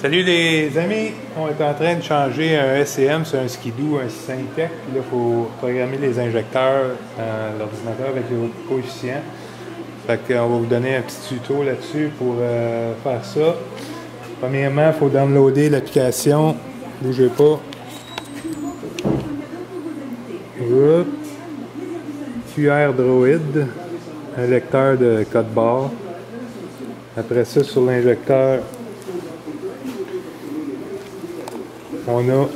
Salut les amis, on est en train de changer un SCM sur un Skidoo, un 5 Tech. Puis là, il faut programmer les injecteurs dans l'ordinateur avec les coefficients. Fait qu'on va vous donner un petit tuto là-dessus pour euh, faire ça. Premièrement, il faut downloader l'application. Bougez pas. QR Droid, un lecteur de code barre. Après ça, sur l'injecteur, on a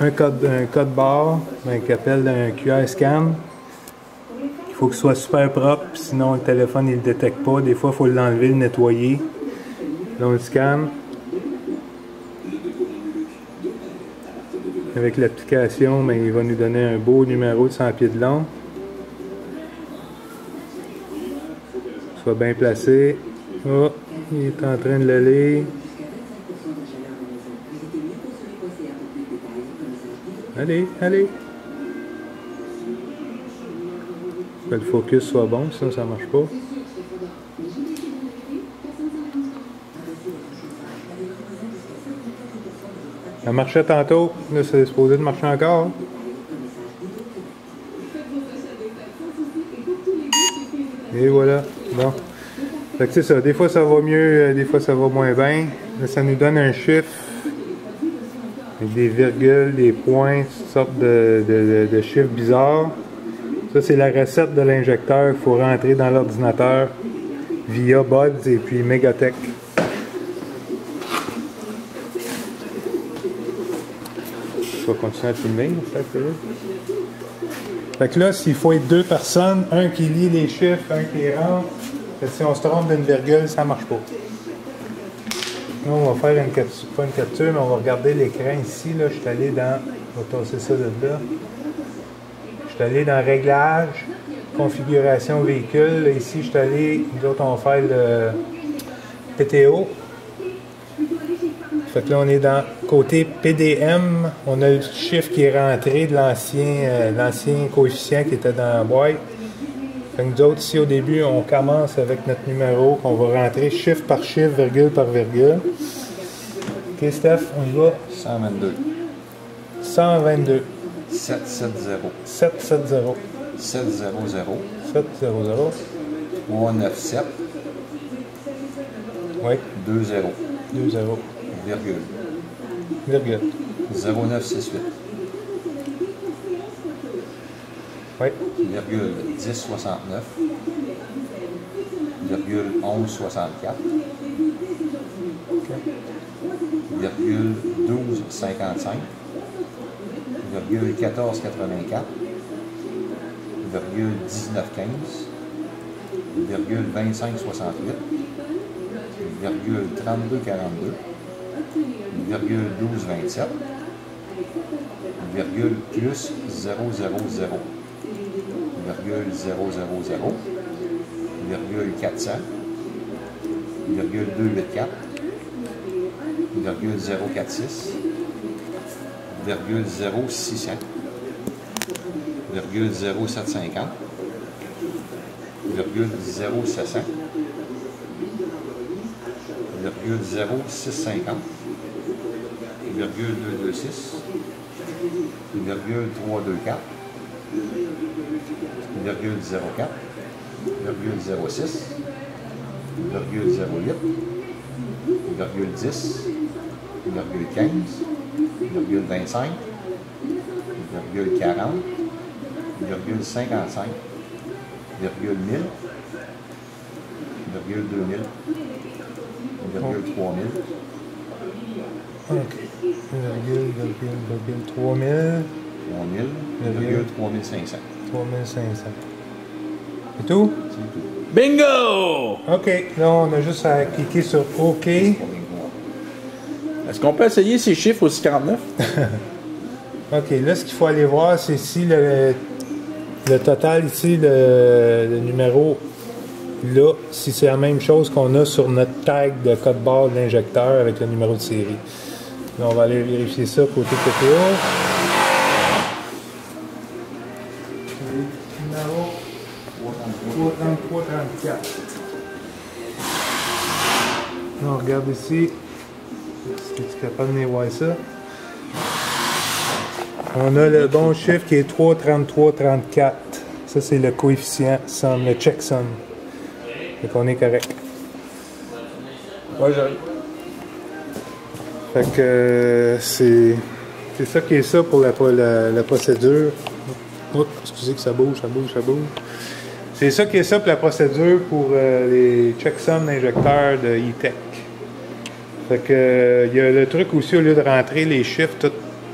un code, un code barre ben, qui appelle un QR scan. Il faut qu'il soit super propre, sinon le téléphone ne le détecte pas. Des fois, il faut l'enlever, le nettoyer. Là, on le scanne. Avec l'application, ben, il va nous donner un beau numéro de 100 pieds de long. Soit bien placé. Oh, il est en train de l'aller. Allez, allez. Que le focus soit bon, sinon ça marche pas. Ça marchait tantôt, là c'est supposé de marcher encore. Et voilà. Bon. Fait que c'est ça. Des fois ça va mieux, des fois ça va moins bien. Là, ça nous donne un chiffre des virgules, des points, toutes sortes de, chiffres bizarres. Ça, c'est la recette de l'injecteur qu'il faut rentrer dans l'ordinateur via Buds et puis Megatech. Je vais continuer à filmer, Fait que là, s'il faut être deux personnes, un qui lit les chiffres, un qui les rentre, si on se trompe d'une virgule, ça marche pas. Nous, on va faire une capture, pas une capture, mais on va regarder l'écran ici. Là. Je suis allé dans. On va passer ça de là. Je suis allé dans Réglage, Configuration véhicule. ici, je suis allé. Nous autres, on va faire le PTO. Fait que là, on est dans côté PDM. On a le chiffre qui est rentré de l'ancien, euh, coefficient qui était dans la boîte. Fait que nous autres, ici au début, on commence avec notre numéro qu'on va rentrer chiffre par chiffre, virgule par virgule. OK, Steph, on y va? 122. 122. 770. 770. 700. 700. 397. Oui. 20. 20. Virgule. Virgule. 0968. Oui. Virgule 1069. Virgule 1164. Virgule 1255. Virgule 1484. Virgule 1915. Virgule 2568. Virgule 3242. Virgule 1227. Virgule plus 000 virgule 000, virgule 400, virgule 284, virgule 046, virgule 0600, virgule 0750, virgule 0700, virgule 0650, virgule 226, virgule 324, virgule 04, virgule 06, virgule 08, virgule 10, virgule 15, virgule 25, virgule 40, virgule 55, virgule 1000, virgule 2000, virgule 3000. OK. Virgule, virgule, virgule 3000. 3000, virgule 3500. 3500. C'est tout? C'est tout. Bingo! OK. Là, on a juste à cliquer sur OK. Est-ce qu'on peut essayer ces chiffres aussi 49? OK. Là, ce qu'il faut aller voir, c'est ici le, le total, ici, le, le numéro là, si c'est la même chose qu'on a sur notre tag de code barre de l'injecteur avec le numéro de série. Là, on va aller vérifier ça côté PTO. Numéro 334. Là, on regarde ici. Si tu es capable de voir ça. On a le bon chiffre qui est 3,3334. Ça, c'est le coefficient somme, le checksum. Fait qu'on est correct. Ouais, j'arrive. Fait que euh, c'est c'est ça qui est ça pour la, la, la procédure. Oups, excusez que ça bouge, ça bouge, ça bouge. C'est ça qui est ça pour la procédure pour euh, les checksums d'injecteurs de e-tech. Fait que euh, il y a le truc aussi, au lieu de rentrer les chiffres tout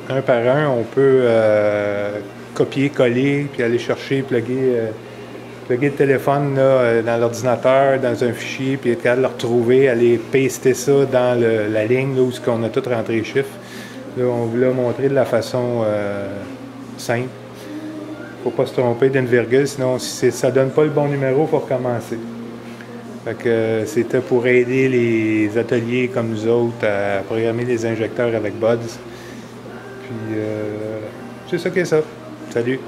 un par un, on peut euh, copier, coller, puis aller chercher, plugger, euh, le téléphone là, euh, dans l'ordinateur, dans un fichier, puis être capable de le retrouver, aller paster ça dans la ligne là, où qu'on a tout rentré les chiffres. Là, on vous l'a montré de la façon euh, simple. Faut pas se tromper d'une virgule, sinon si ça donne pas le bon numéro, il faut recommencer. Fait que euh, c'était pour aider les ateliers comme nous autres à programmer les injecteurs avec Buds. Puis euh, c'est ça qui est ça. Salut!